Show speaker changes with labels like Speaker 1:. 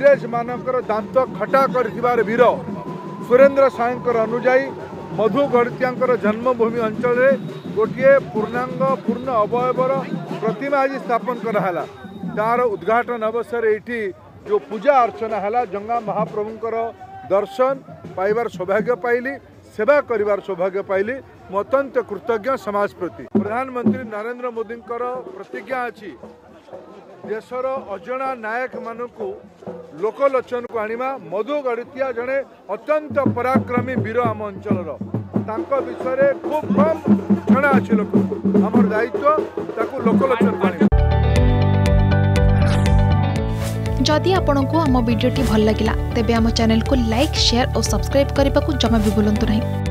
Speaker 1: ज म दान्त खटा गरिबार वीर सुरेन्द्र साईको अनुजा मधु गणित जन्मभूमि अञ्चल गोटे पूर्णांग पूर्ण अवयवर प्रतिमा आज स्थापन गराहेला तार उद्घाटन अवसर जो पूजा अर्चना होला जङ्ग महाप्रभु दर्शन पाइबार सौभाग्य पाइली सेवा सौभाग्य पाइली अतन्त कृतज्ञ समाजप्रति प्रधानमन्त्री नरेन्द्र मोदीको प्रतिज्ञा अझ ଦେଶର ଅଜଣା ନାୟକମାନଙ୍କୁ ଲୋକଲୋଚନକୁ ଆଣିବା ମଧୁ ଗଡ଼ିତିଆ ଜଣେ ଅତ୍ୟନ୍ତ ପରାକ୍ରମୀ ବୀର ଆମ ଅଞ୍ଚଳର ତାଙ୍କ ବିଷୟରେ ଖୁବ୍ କମ୍ ଜଣା ଅଛି ଲୋକଙ୍କୁ ଆମର ଦାୟିତ୍ୱ ତାକୁ ଲୋକଲୋଚନକୁ ଆଣିବା
Speaker 2: ଯଦି ଆପଣଙ୍କୁ ଆମ ଭିଡ଼ିଓଟି ଭଲ ଲାଗିଲା ତେବେ ଆମ ଚ୍ୟାନେଲକୁ ଲାଇକ୍ ସେୟାର ଓ ସବସ୍କ୍ରାଇବ୍ କରିବାକୁ ଜମା ବି ଭୁଲନ୍ତୁ ନାହିଁ